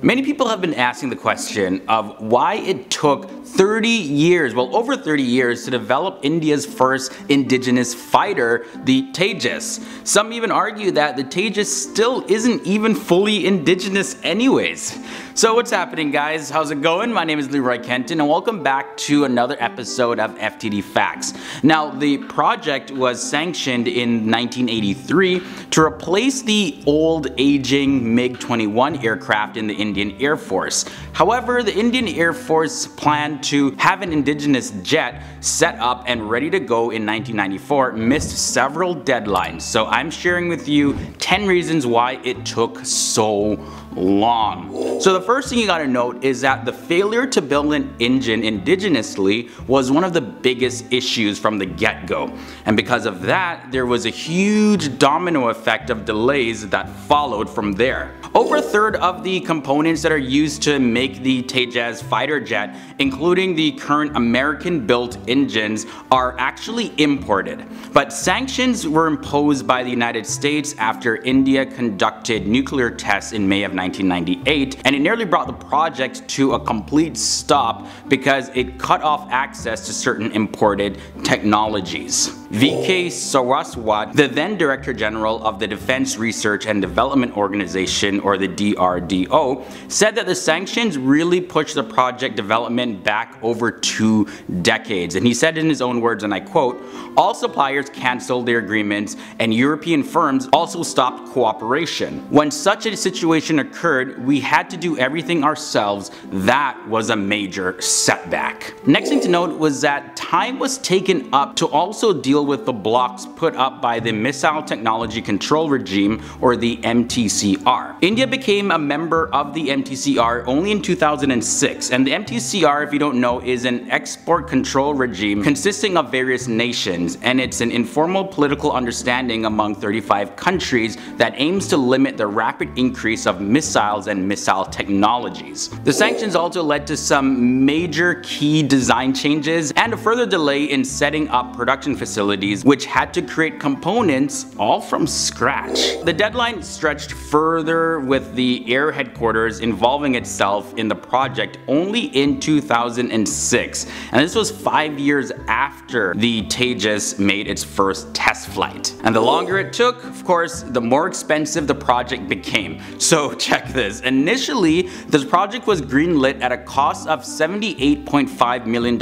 Many people have been asking the question of why it took 30 years, well over 30 years to develop India's first indigenous fighter, the Tejas. Some even argue that the Tejas still isn't even fully indigenous anyways. So what's happening guys? How's it going? My name is Leroy Kenton and welcome back to another episode of FTD Facts. Now the project was sanctioned in 1983 to replace the old aging MiG-21 aircraft in the Indian Air Force. However, the Indian Air Force planned to have an indigenous jet set up and ready to go in 1994 missed several deadlines. So I'm sharing with you 10 reasons why it took so long. So the first thing you gotta note is that the failure to build an engine indigenously was one of the biggest issues from the get-go. And because of that, there was a huge domino effect of delays that followed from there. Over a third of the components that are used to make the Tejas fighter jet, including the current American built engines, are actually imported. But sanctions were imposed by the United States after India conducted nuclear tests in May of 1998 and it nearly brought the project to a complete stop because it cut off access to certain imported technologies. VK Saraswat, the then Director General of the Defense Research and Development Organization or the DRDO, said that the sanctions really pushed the project development back over two decades. And he said in his own words, and I quote, all suppliers canceled their agreements and European firms also stopped cooperation. When such a situation occurred, we had to do everything ourselves. That was a major setback. Next thing to note was that time was taken up to also deal with the blocks put up by the Missile Technology Control Regime or the MTCR. India became a member of the MTCR only in 2006 and the MTCR if you don't know is an export control regime consisting of various nations and it's an informal political understanding among 35 countries that aims to limit the rapid increase of missiles and missile technologies. The sanctions also led to some major key design changes and a further delay in setting up production facilities which had to create components all from scratch. The deadline stretched further with the air headquarters involving itself in the project only in 2006 and this was five years after the Tejas made its first test flight. And the longer it took, of course, the more expensive the project became. So check this, initially this project was greenlit at a cost of $78.5 million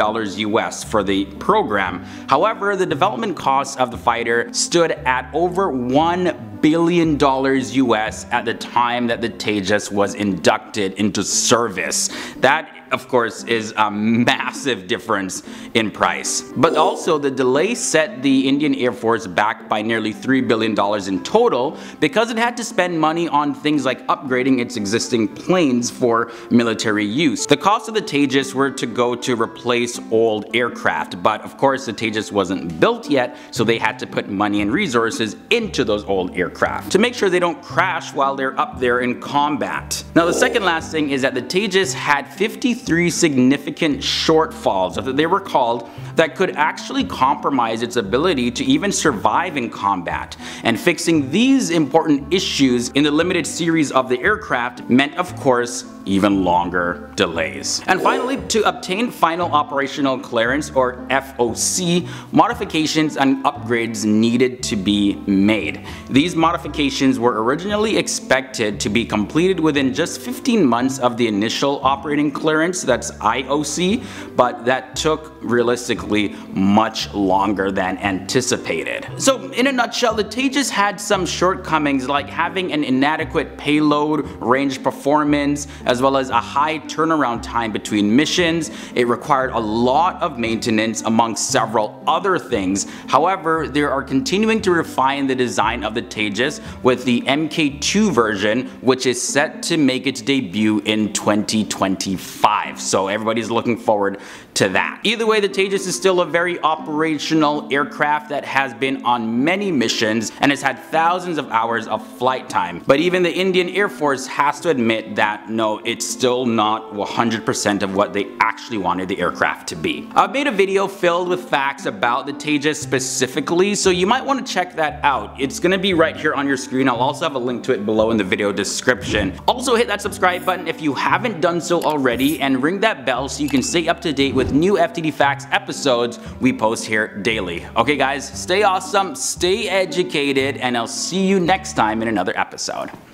US for the program. However, the development cost of the fighter stood at over 1 billion dollars US at the time that the Tejas was inducted into service. That of course is a massive difference in price. But also the delay set the Indian Air Force back by nearly $3 billion in total because it had to spend money on things like upgrading its existing planes for military use. The cost of the Tejas were to go to replace old aircraft but of course the Tejas wasn't built yet so they had to put money and resources into those old aircraft to make sure they don't crash while they're up there in combat. Now the second last thing is that the Tejas had 50 Three significant shortfalls, that they were called, that could actually compromise its ability to even survive in combat. And fixing these important issues in the limited series of the aircraft meant of course even longer delays. And finally, to obtain final operational clearance or FOC, modifications and upgrades needed to be made. These modifications were originally expected to be completed within just 15 months of the initial operating clearance, that's IOC, but that took realistically much longer than anticipated. So in a nutshell, the Tejas had some shortcomings like having an inadequate payload, range performance, as well as a high turnaround time between missions. It required a lot of maintenance among several other things. However, they are continuing to refine the design of the Tejas with the MK2 version which is set to make its debut in 2025. 5. So everybody's looking forward to that. Either way, the Tejas is still a very operational aircraft that has been on many missions and has had thousands of hours of flight time. But even the Indian Air Force has to admit that no, it's still not 100% of what they actually wanted the aircraft to be. I've made a video filled with facts about the Tejas specifically, so you might want to check that out. It's gonna be right here on your screen. I'll also have a link to it below in the video description. Also hit that subscribe button if you haven't done so already and ring that bell so you can stay up to date with new FTD Facts episodes we post here daily. Okay guys, stay awesome, stay educated, and I'll see you next time in another episode.